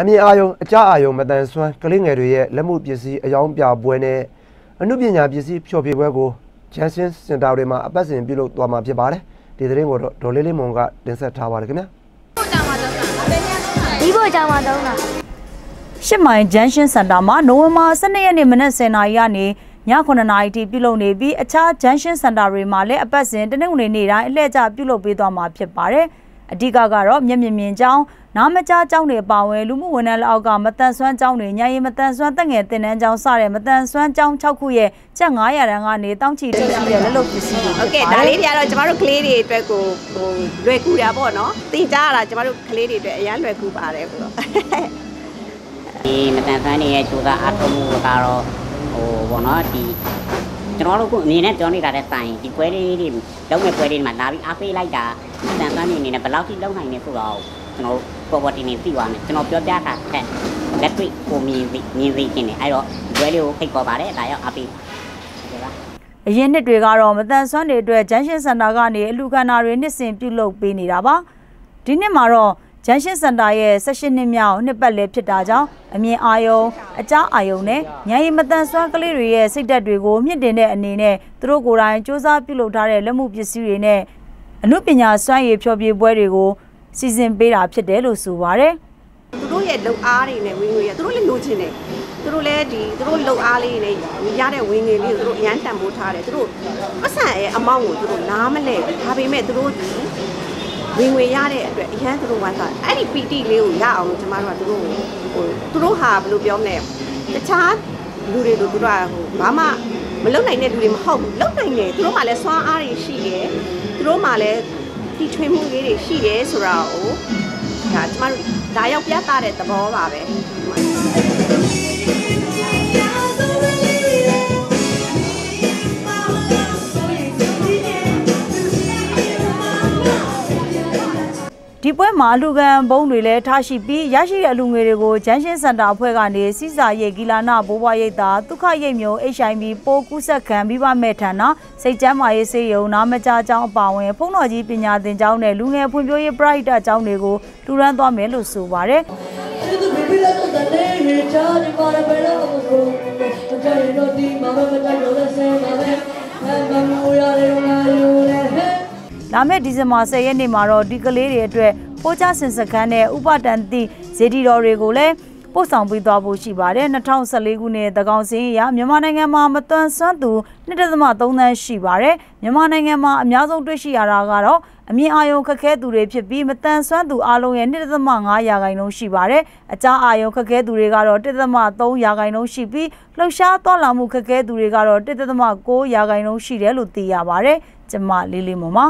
အမြင်အာယုံအကြအာယုံမတန်ဆွမ်းကလေးငယ်တွေရဲ့လက်မှုပစ္စည်းအယောင်ပြပွဲနဲ့အမှုပညာပစ္စည်းဖျော်ဖြေပွဲကိုဂျန်ဆင်းစင်တာတွေမှာအပတ်စဉ်ပြုလုပ်သွားမှာဖြစ်ပါတယ်ဒီသတင်းကိုတော့ဒေါ်လေးလေးမွန်ကတင်ဆက်ထားပါတယ်ခင်ဗျာဒီဘို့ကြောင်မှာတုံးတာရှစ်မိုင်ဂျန်ရှင်းစင်တာမှာနိုဝင်ဘာ12ရက်နေ့မနက်10:00နာရီကနေည9:00နာရီထိပြုလုပ်နေပြီးအခြားဂျန်ရှင်းစင်တာတွေမှာလည်းအပတ်စဉ်တနင်္ဂနွေနေ့တိုင်းအလှည့်ကျပြုလုပ်ပေးသွားမှာဖြစ်ပါတယ်။ အဓိကကတော့မျက်မြင်မြင်ကြောင်းနားမကြားကြောင်းတွေပါဝင်လူမှုဝန်ထမ်းလက်အောက်ကမတန်ဆွမ်းကြောင်းတွေညာရင်မတန်ဆွမ်းတက်ငယ်တင်တန်းကြောင်းစတဲ့မတန်ဆွမ်းကြောင်း6ခုရဲ့ချက်900ရန်ကနေတောင်းချီထုတ်ရှိတဲ့လက်လုပ်ပစ္စည်းတွေဟုတ်ကဲ့ဒါလေးတွေကတော့ကျမတို့ကလေးတွေအတွက်ကိုဟိုလွယ်ကူတာပေါ့နော်သိကြရတာကျမတို့ကလေးတွေအတွက်အရန်လွယ်ကူပါတယ်ဆိုတော့ဒီမတန်ဆွမ်းနေတဲ့ချိုးကအထုံးမှုကတော့ဟိုဘောနော်ဒီ ကျွန်တော်တို့ကအနေနဲ့ပြောနေတာတဲ့ဆိုင်ဒီပွဲလေးတွေလုံးမဲ့ပွဲလေးတွေမှာလာပြီးအားပေးလိုက်တာမတန်ဆန်းနေအနေနဲ့ဘယ်လောက်ထိလုံးနိုင်နေဆိုတော့ကျွန်တော် property နေသိသွားမယ်ကျွန်တော်ပြောပြတာတဲ့လက်တွေ့ကိုမြင်သိမြင်သိခြင်းနေအဲ့တော့ပွဲလေးကိုဖိတ်ခေါ်ပါတယ်ဒါရောက်အားပေးဟုတ်ကဲ့ပါအရင်နှစ်တွေကတော့မတန်ဆွမ်းတွေအတွက်ဂျန်ရှင်းစင်တာကနေအလူခန္ဓာတွေနှစ်စဉ်ပြုလုပ်ပေးနေတာပါဒီနှစ်မှာတော့ ဂျန်ရှင်းစင်တာရဲ့16နှစ်မြောက်နှစ်ပတ်လည်ဖြစ်တာကြောင့်အမြင်အာယုံအကြားအာယုံနဲ့ညရင်မတန်ဆွမ်းကလေးတွေရဲ့စိတ်ဓာတ်တွေကိုမြင့်တင်တဲ့အနေနဲ့သူတို့ကိုယ်တိုင်စူးစမ်းပြုလုပ်ထားတဲ့လက်မှုပစ္စည်းတွေနဲ့အမှုပညာစွမ်းရည်ဖျော်ဖြေပွဲတွေကိုစီစဉ်ပေးတာဖြစ်တယ်လို့ဆိုပါရယ်သူတို့ရဲ့လုံအားတွေနဲ့ဝင်ငွေရသူတို့လည်းလိုချင်တယ်သူတို့လည်းဒီသူတို့လုံအားလေးနဲ့ရတဲ့ဝင်ငွေလေးကိုသူတို့အရန်တန်ဖိုးထားတယ်သူတို့ပတ်စံရဲ့အမောင့်ကိုသူတို့နားမလဲဘူးဒါပေမဲ့သူတို့ဒီ ဝင်ငွေရတဲ့အတွက်အရန်သူတို့ဝမ်းသာအဲ့ဒီ PT လေးကိုရအောင်လို့ကျမတို့ကသူတို့ဟိုသူတို့ဟာဘယ်လိုပြောမလဲတခြားလူတွေတို့သူတို့ကဟိုဘာမှမလုံနိုင်တဲ့လူတွေမဟုတ်ဘူးလုံနိုင်တယ်သူတို့မှလည်းစွမ်းအားတွေရှိတယ်သူတို့မှလည်းတီထွင်မှုလေးတွေရှိတယ်ဆိုတာကိုဒါကျမတို့ဒါရောက်ပြသတဲ့သဘောပါပဲ ဒီပွဲမှာအလူခံဘုံတွေလည်းထားရှိပြီးရရှိတဲ့အလူငွေတွေကိုဂျန်ရှင်းစင်တာအဖွဲ့ကနေစီစာရိတ်ဂီလာနာဘိုးဘွားရိတ်တာဒုက္ခရိတ်မျိုး HIV ပိုးကူးဆက်ခံပြီးပါမဲ့ထံနာစိတ်ကျန်းမာရေးစေယုံနာမကြအကြောင်းအပါအဝင်ဖုံတော်ကြီးပညာသင်ကျောင်းနဲ့လူငယ်ဖွံ့ဖြိုးရေးပရိဒတ်ကျောင်းတွေကိုတူရန်သွားမယ်လို့ဆိုပါရယ် Itu လာမယ့်ဒီဇင်ဘာ10ရက်နေ့မှာတော့ဒီကလေးတွေအတွက်ပိုးချစင်စခန်းနဲ့ဥပဒန်တိဇေဒီတော်တွေကိုလည်းပို့ဆောင်ပေးသွားဖို့ရှိပါတယ်2014ခုနှစ်သကောင်စင်းအရမြန်မာနိုင်ငံမှာမသွန်ဆွမ်းသူ1.3သန်းရှိပါတယ်မြန်မာနိုင်ငံမှာအများဆုံးတွေ့ရှိရတာကတော့အမြင့်အာယုံခက်ခဲသူတွေဖြစ်ပြီးမတန်ဆွမ်းသူအလုံးရဲ့1.5ရာခိုင်နှုန်းရှိပါတယ်အကြားအာယုံခက်ခဲသူတွေကတော့1.3ရာခိုင်နှုန်းရှိပြီးလှုပ်ရှားသွားလာမှုခက်ခဲသူတွေကတော့1.6ရာခိုင်နှုန်းရှိတယ်လို့သိရပါတယ်ကျမလေးလေးမမ